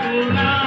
不能。